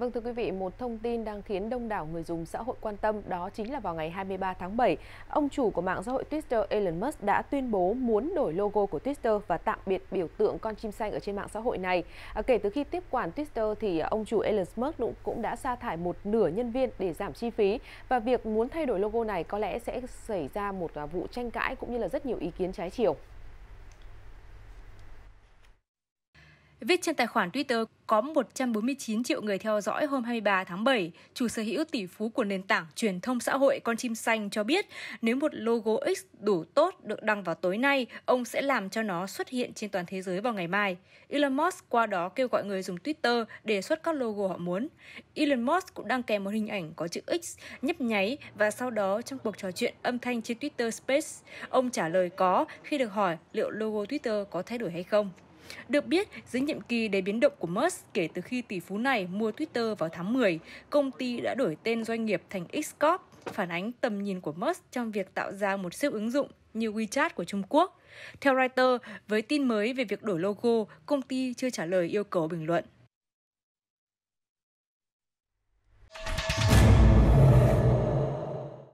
Vâng thưa quý vị, một thông tin đang khiến đông đảo người dùng xã hội quan tâm đó chính là vào ngày 23 tháng 7, ông chủ của mạng xã hội Twitter Elon Musk đã tuyên bố muốn đổi logo của Twitter và tạm biệt biểu tượng con chim xanh ở trên mạng xã hội này. À, kể từ khi tiếp quản Twitter thì ông chủ Elon Musk cũng đã sa thải một nửa nhân viên để giảm chi phí và việc muốn thay đổi logo này có lẽ sẽ xảy ra một à, vụ tranh cãi cũng như là rất nhiều ý kiến trái chiều. Viết trên tài khoản Twitter có 149 triệu người theo dõi hôm 23 tháng 7, chủ sở hữu tỷ phú của nền tảng truyền thông xã hội Con chim xanh cho biết nếu một logo X đủ tốt được đăng vào tối nay, ông sẽ làm cho nó xuất hiện trên toàn thế giới vào ngày mai. Elon Musk qua đó kêu gọi người dùng Twitter đề xuất các logo họ muốn. Elon Musk cũng đăng kèm một hình ảnh có chữ X nhấp nháy và sau đó trong cuộc trò chuyện âm thanh trên Twitter Space, ông trả lời có khi được hỏi liệu logo Twitter có thay đổi hay không. Được biết, dưới nhiệm kỳ đầy biến động của Musk kể từ khi tỷ phú này mua Twitter vào tháng 10, công ty đã đổi tên doanh nghiệp thành X Corp, phản ánh tầm nhìn của Musk trong việc tạo ra một siêu ứng dụng như WeChat của Trung Quốc. Theo Reuters, với tin mới về việc đổi logo, công ty chưa trả lời yêu cầu bình luận.